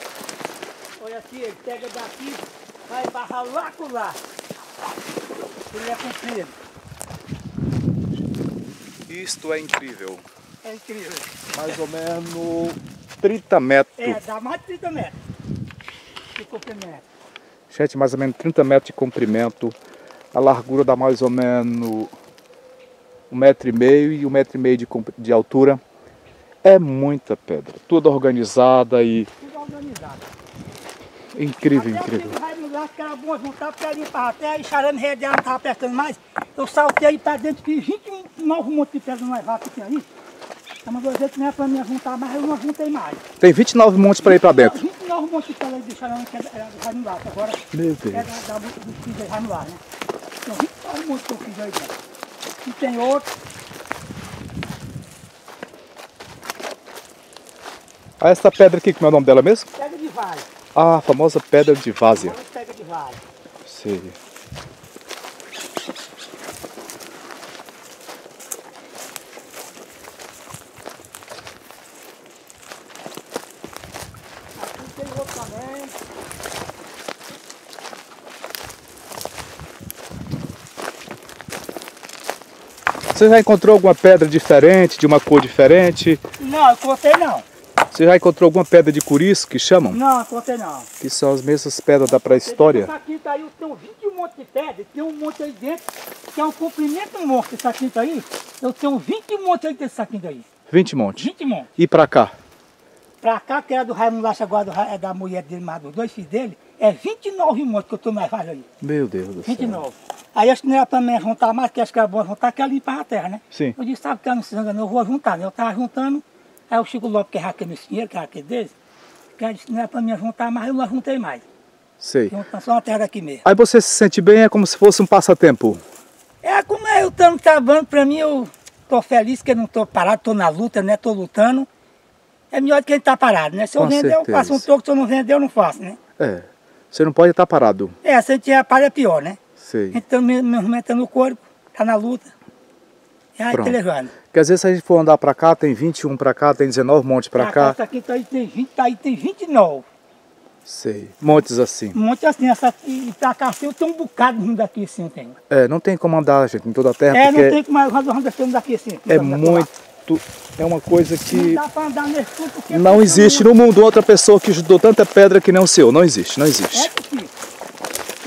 Speaker 2: Olha aqui, ele pega daqui, vai barrar lá com lá. Ele é comprido.
Speaker 1: Isto é incrível.
Speaker 2: É incrível.
Speaker 1: Mais ou menos 30 metros.
Speaker 2: É, dá mais de 30 metros de comprimento.
Speaker 1: Gente, mais ou menos 30 metros de comprimento. A largura dá mais ou menos um metro e meio e um metro e meio de, de altura. É muita pedra. Tudo organizada e
Speaker 2: Tudo organizado.
Speaker 1: incrível,
Speaker 2: Até
Speaker 1: incrível.
Speaker 2: O vai mudar, que era bom juntar para limpar. Até aí charando rede, não estava apertando mais. Eu saltei aí para dentro, fiz 29 montes de pedra no vaca que tem aí. Ela mandou dizer que não é para mim juntar mais, eu não juntei mais.
Speaker 1: Tem 29 montes para ir para dentro.
Speaker 2: 29 montes de pedra aí de charando que era do Raimular, que agora
Speaker 1: Meu
Speaker 2: é
Speaker 1: Deus.
Speaker 2: da, da, do filho de Raimular, né? Tem 29 montes que eu fiz aí dentro. E tem outro,
Speaker 1: Ah, essa pedra aqui, como é o nome dela mesmo?
Speaker 2: pega de vale.
Speaker 1: Ah, a famosa pedra de várzea
Speaker 2: cavalo. Sei. Aqui tem
Speaker 1: outro também. Você já encontrou alguma pedra diferente, de uma cor diferente?
Speaker 2: Não, eu encontrei não.
Speaker 1: Você já encontrou alguma pedra de curiço que chamam?
Speaker 2: Não, eu contei não.
Speaker 1: Que são as mesmas pedras da pré-história?
Speaker 2: Essa quinta aí eu tenho 20 montes de pedra, tem um monte aí dentro, que é um comprimento morto essa quinta aí. Eu tenho 20 montes aí desse saquinho aí.
Speaker 1: 20 montes.
Speaker 2: 20 montes.
Speaker 1: E pra cá?
Speaker 2: Pra cá, que era do Raimundo Lacha agora, é da mulher dele, mas dos dois filhos dele, é 29 montes que eu tô mais faz aí.
Speaker 1: Meu Deus do céu.
Speaker 2: 29. Aí acho que não era pra mim juntar mais, que acho que era bom juntar, que é limpar a terra, né?
Speaker 1: Sim.
Speaker 2: Eu disse, sabe que eu não se engano, eu vou juntar, né? Eu tava juntando, aí o Chico Lopes, que é raqueiro nesse dinheiro, que é raqueiro deles, que disse que não era pra mim juntar mais, eu não juntei mais.
Speaker 1: Sei.
Speaker 2: Juntando só uma terra daqui mesmo.
Speaker 1: Aí você se sente bem, é como se fosse um passatempo.
Speaker 2: É como é, eu estando trabalhando, pra mim eu tô feliz que eu não tô parado, tô na luta, né? Tô lutando. É melhor do que ele tá parado, né? Se eu
Speaker 1: Com
Speaker 2: vender, eu
Speaker 1: certeza.
Speaker 2: faço um troco, se eu não vender, eu não faço, né?
Speaker 1: É. Você não pode estar parado.
Speaker 2: É, se a gente é parado é pior, né?
Speaker 1: Sei.
Speaker 2: Então, me movimentando o corpo, tá na luta. Aí,
Speaker 1: Pronto.
Speaker 2: telejando.
Speaker 1: Porque às vezes se a gente for andar pra cá, tem 21 pra cá, tem 19 montes pra cá.
Speaker 2: Essa aqui tá aí tem 20, tá aí tem 29.
Speaker 1: Sei. Montes assim.
Speaker 2: Um monte assim, essa aqui, e pra cá assim, eu tenho um bocado de daqui assim, eu tenho.
Speaker 1: É, não tem como andar, gente, em toda a terra,
Speaker 2: É, não tem como mais roda roda um daqui assim.
Speaker 1: é muito. É uma coisa
Speaker 2: Não
Speaker 1: que
Speaker 2: dá pra andar nesse porque
Speaker 1: não
Speaker 2: tem
Speaker 1: existe no mundo outra pessoa que ajudou tanta pedra que nem o seu. Não existe, não
Speaker 2: É
Speaker 1: existe.
Speaker 2: difícil.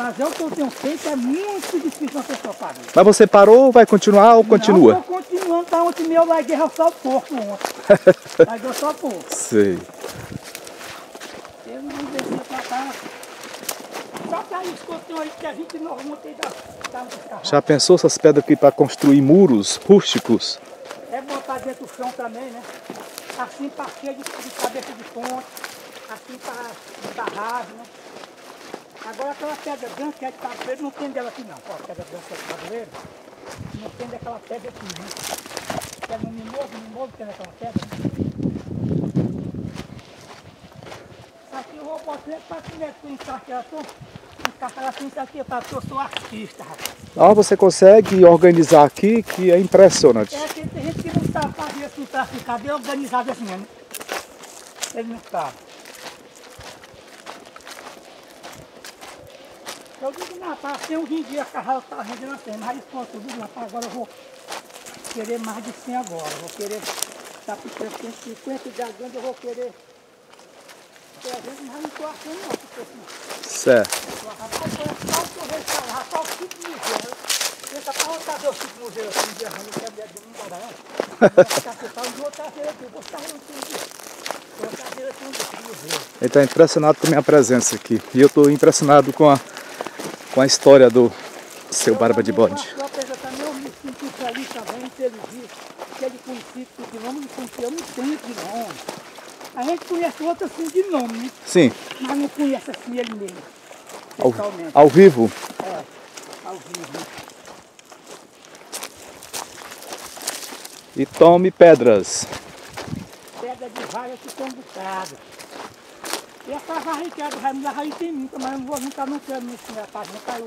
Speaker 2: Fazer o que eu tenho feito é muito difícil uma pessoa fazer.
Speaker 1: Mas você parou, vai continuar ou continua?
Speaker 2: Não, eu continuando, tá ontem meu, eu [LAUGHS] larguei só o porco ontem. larguei só o porco.
Speaker 1: Sei.
Speaker 2: Eu não desci pra cá. Só que aí tenho aí, que é 29 montei da, da, da
Speaker 1: Já pensou essas pedras aqui para construir muros rústicos?
Speaker 2: É botar dentro do chão também, né? Assim para cheio de, de cabeça de ponte, assim para barragem, né? Agora aquela pedra grande que é de tabuleiro, não tem dela aqui não. Ó, pedra que é de tabuleiro, não tem daquela pedra aqui? Que é no mimoso, no mimoso tem daquela pedra. Aqui eu vou botar para que né, tu encaixar, tu encaixar assim, isso aqui, para que eu sou artista, rapaz.
Speaker 1: Ah, você consegue organizar aqui que é impressionante.
Speaker 2: É tem gente que não sabe fazer assim ficar bem organizado assim, né? Ele não sabe. Eu digo, rapaz, tem uns 20 dias que a Raio está rendendo assim, mas isso pronto, eu digo, rapaz, agora eu vou querer mais de 100 agora. eu Vou querer, tá por 150 de grande, eu vou querer 300, mas não estou achando não, porque assim,
Speaker 1: Certo.
Speaker 2: Só o que eu vejo falar, o tipo museu. Tenta pra voltar ver o tipo museu assim, de arranjo, que é de um não. [LAUGHS] Vai ficar sentado, aqui, vou estar. Vou aqui um
Speaker 1: está impressionado com a minha presença aqui. E eu estou impressionado com a, com a história do seu Barba de Bode.
Speaker 2: Nome. A gente conhece outro assim de nome, né?
Speaker 1: Sim,
Speaker 2: mas não conhece assim ele mesmo.
Speaker 1: ao, ao vivo.
Speaker 2: É, ao vivo. né?
Speaker 1: E tome pedras.
Speaker 2: pedra de vaga que tem um bocado. E essa é do Raimundo, a raiz tem muita, mas eu não vou juntar, não quero nesse minha casa, não caiu.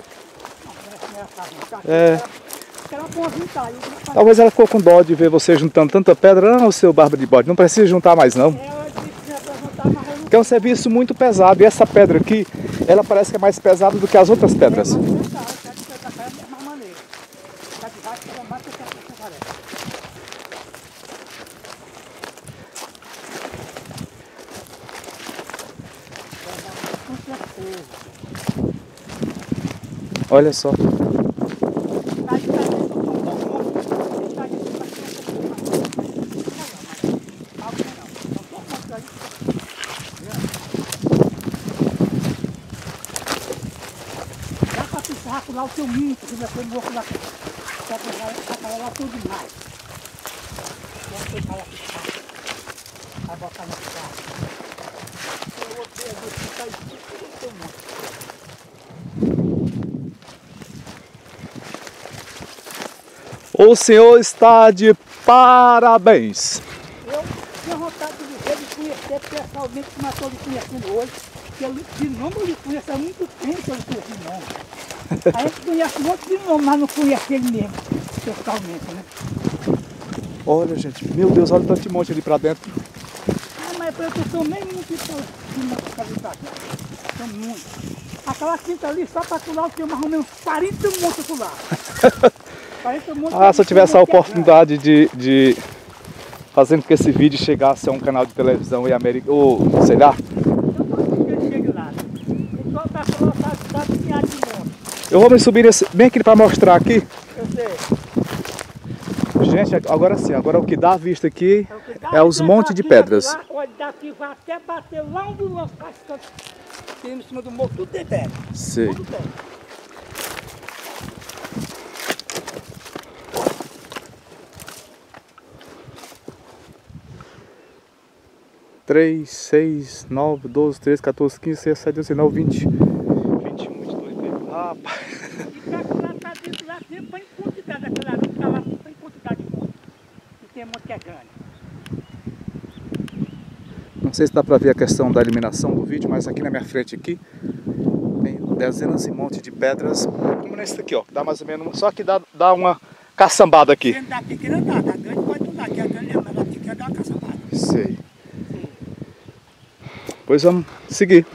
Speaker 2: Não.
Speaker 1: É.
Speaker 2: Fazer.
Speaker 1: Talvez ela ficou com dó de ver você juntando tanta pedra. Não, seu Barba de Bode, não precisa juntar mais não.
Speaker 2: Não
Speaker 1: Que é um serviço muito pesado. E essa pedra aqui, ela parece que é mais pesada do que as outras pedras.
Speaker 2: quero juntar, eu quero que essa casa da mesma maneira. Tá de vaga, que é mais que essa essa tarefa. Com certeza.
Speaker 1: Olha só.
Speaker 2: Tá de cabeça, eu tô com fome. Tá de cabeça, eu tô com fome. Não, não, não, não tô contra isso. Dá pra pisar lá o teu minto, que já foi morto lá. Só que vai sacar lá tudo demais. Vamos pegar lá pisar. Vai botar no pisar. Eu vou ter a ficar aí, tudo o teu minto.
Speaker 1: O senhor está de parabéns.
Speaker 2: Eu tinha vontade de ver, de conhecer pessoalmente, como eu estou lhe conhecendo hoje. Que eu, de nome lhe conheço há muito tempo que eu lhe conheço de nome. A gente conhece um monte de nome, mas não conhece ele mesmo, pessoalmente, né?
Speaker 1: Olha, gente, meu Deus, olha o tanto de monte ali pra dentro.
Speaker 2: Ah, mas eu não nem muito de monte para cá. São muitos. Aquela quinta ali, só para tu lá, eu tenho mais ou menos 40 montes por lá. [LAUGHS]
Speaker 1: Ah, se eu tivesse a oportunidade de, de fazendo com que esse vídeo chegasse a um canal de televisão e América, ou sei lá. Eu vou me subir nesse, bem aqui para mostrar aqui. Eu sei. Gente, agora sim, agora o que dá a vista aqui é, os montes de pedras.
Speaker 2: Olha, daqui vai até bater lá onde nós em cima do morro, tudo tem pedra.
Speaker 1: Sei.
Speaker 2: Tudo tem.
Speaker 1: Três, seis, nove, doze, treze, 14, 15, 16, 17, 19, 20, 21, 22, 23. Rapaz.
Speaker 2: E pra lá tá dentro lá dentro põe quantidade daquela água que tá lá, põe quantidade de monte. E tem monte que é grande.
Speaker 1: Não sei se dá para ver a questão da eliminação do vídeo, mas aqui na minha frente aqui tem dezenas e montes de pedras, como nesse aqui, ó. Dá mais ou menos, só que dá, dá uma caçambada aqui.
Speaker 2: Dentro da pequena dá, da grande pode não dar, que a grande é, mas da pequena dá uma caçambada.
Speaker 1: Sei. Pois vamos seguir.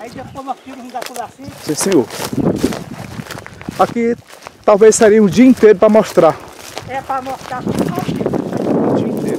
Speaker 2: Aí depois nós tiramos da assim.
Speaker 1: Sim, senhor. Aqui talvez seria o dia inteiro para mostrar.
Speaker 2: É para mostrar
Speaker 1: o dia inteiro.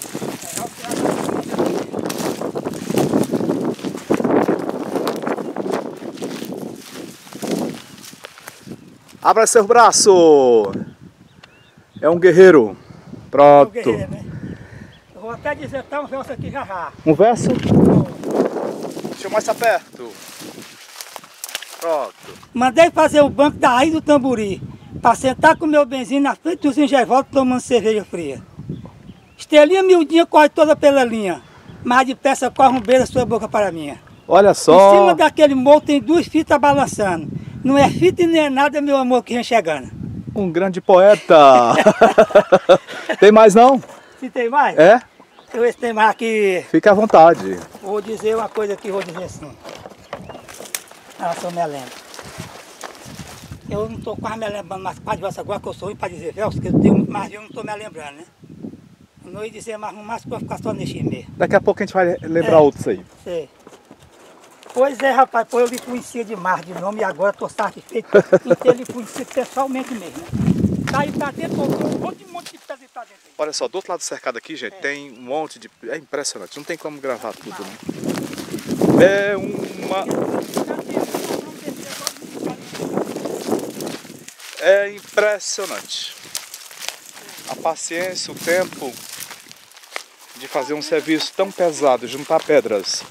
Speaker 1: Abra seu braço. É um guerreiro. Pronto. É um guerreiro, né?
Speaker 2: Eu vou até dizer tá um verso aqui já já.
Speaker 1: Um verso? Deixa eu mais perto. Pronto.
Speaker 2: Mandei fazer o banco da raiz do tamburi. Para sentar com meu benzinho na frente dos engevoltos tomando cerveja fria. Estrelinha miudinha corre toda pela linha. Mas depressa corre um beijo da sua boca para minha.
Speaker 1: Olha só.
Speaker 2: Em cima daquele morro tem duas fitas balançando. Não é fita e nem é nada, meu amor, que vem chegando.
Speaker 1: Um grande poeta. [LAUGHS] tem mais não?
Speaker 2: Se tem mais?
Speaker 1: É?
Speaker 2: Deixa eu ver se tem mais aqui.
Speaker 1: Fique à vontade.
Speaker 2: Vou dizer uma coisa aqui, vou dizer assim. Ah, sou me lembro. Eu não estou quase me lembrando mais para de agora que eu sou ruim para dizer verso, que eu tenho, mas eu não estou me lembrando, né? Eu não ia dizer mais um mais para ficar só nesse meio.
Speaker 1: Daqui a pouco a gente vai lembrar é, outros aí.
Speaker 2: Sei. Pois é, rapaz, pois eu lhe conhecia demais de nome e agora estou satisfeito em ter lhe conhecido pessoalmente mesmo. Tá aí pra dentro, um monte de monte de pedra pra dentro.
Speaker 1: Olha só, do outro lado do cercado aqui, gente, é. tem um monte de... É impressionante, não tem como gravar tudo, né? É uma... É impressionante. A paciência, o tempo de fazer um serviço tão pesado, juntar pedras.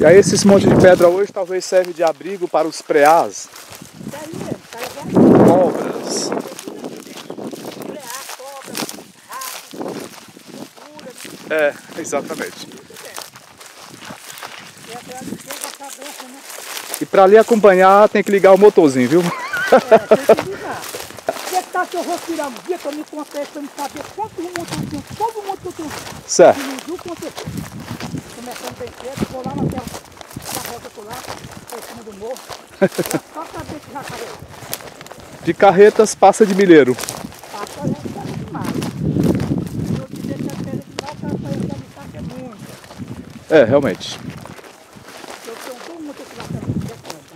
Speaker 1: E aí esses montes de pedra hoje talvez serve de abrigo para os preás. Cobras. É, exatamente. E para ali acompanhar tem que ligar o motorzinho, viu? [LAUGHS]
Speaker 2: É, tem que ligar. Tá que eu vou tirar um dia que eu me contei para me saber quantos motorzinhos, todo mundo que eu tenho.
Speaker 1: Certo.
Speaker 2: Bem cedo, vou lá naquela carreta por lá, por cima do morro. [LAUGHS] Só saber que já caiu.
Speaker 1: De carretas passa de milheiro.
Speaker 2: Passa né, demais. Eu dizer que a pedra de lá, o cara saiu de habitar, é muito.
Speaker 1: É, realmente.
Speaker 2: Eu tenho mundo que lá também, que é conta.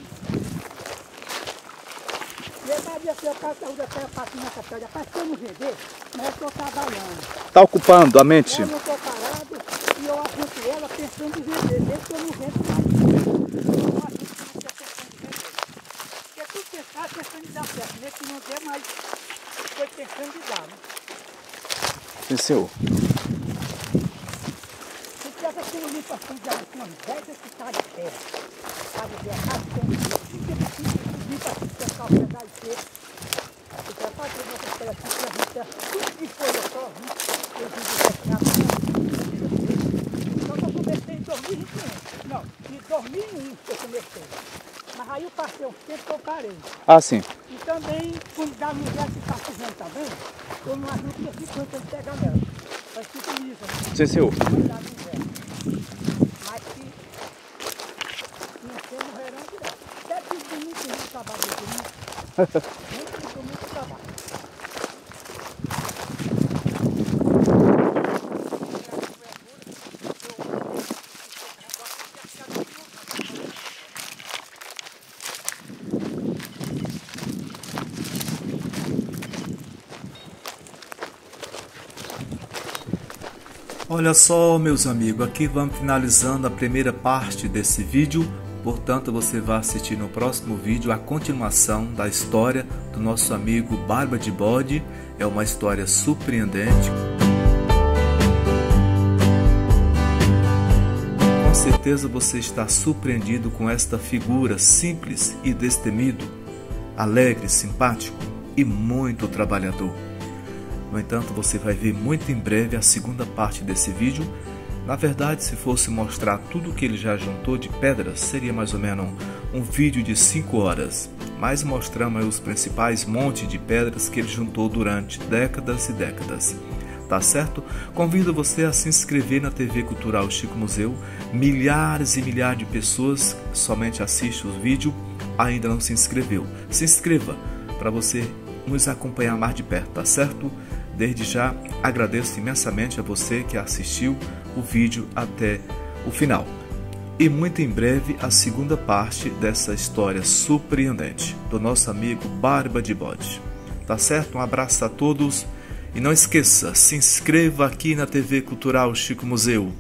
Speaker 2: Verdade é que o cara saiu da terra passando nessa pedra. Rapaz, se eu não vender, mas eu estou trabalhando.
Speaker 1: Está ocupando a mente?
Speaker 2: Eu não e eu em vender, mesmo que eu não vendo mais. Eu que não. Porque tudo pensar pensando em dar certo, que não der, mas foi pensando em dar, né?
Speaker 1: Senhor.
Speaker 2: Se tivesse aquilo ali para assim, de umas 10 hectares de terra, sabe, de casa, tem 5 hectares vir para aqui pescar o pedaço de peixe. Eu quero fazer uma coisa aqui que a gente é tudo de folha só, viu? Eu vim de 2005. Não, de 2001 que eu comecei. Mas aí eu passei o tempo que eu parei.
Speaker 1: Ah, sim.
Speaker 2: E também, quando dá mulher que está fazendo também, eu não ajudo que eu fico quando ele pega nela. Mas fica nisso. Tipo né?
Speaker 1: Sim, senhor.
Speaker 2: Mas que não tem no verão direto. Até que domingo que a gente né? trabalha de domingo. [LAUGHS]
Speaker 1: Olha só, meus amigos, aqui vamos finalizando a primeira parte desse vídeo. Portanto, você vai assistir no próximo vídeo a continuação da história do nosso amigo Barba de Bode. É uma história surpreendente. Com certeza você está surpreendido com esta figura simples e destemido, alegre, simpático e muito trabalhador. No entanto, você vai ver muito em breve a segunda parte desse vídeo. Na verdade, se fosse mostrar tudo que ele já juntou de pedras, seria mais ou menos um, vídeo de 5 horas. Mas mostramos os principais montes de pedras que ele juntou durante décadas e décadas. Tá certo? Convido você a se inscrever na TV Cultural Chico Museu. Milhares e milhares de pessoas somente assistem os vídeos, ainda não se inscreveu. Se inscreva para você nos acompanhar mais de perto, tá certo? Desde já agradeço imensamente a você que assistiu o vídeo até o final. E muito em breve a segunda parte dessa história surpreendente do nosso amigo Barba de Bode. Tá certo? Um abraço a todos e não esqueça, se inscreva aqui na TV Cultural Chico Museu.